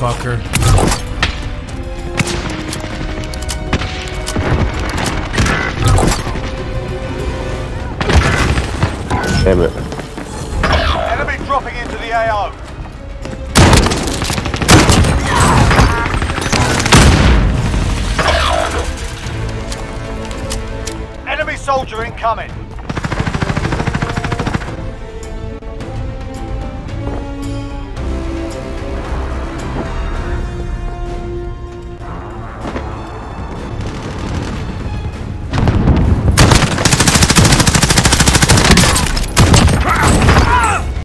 motherfucker. Damn it. Enemy dropping into the AO. Enemy soldier incoming.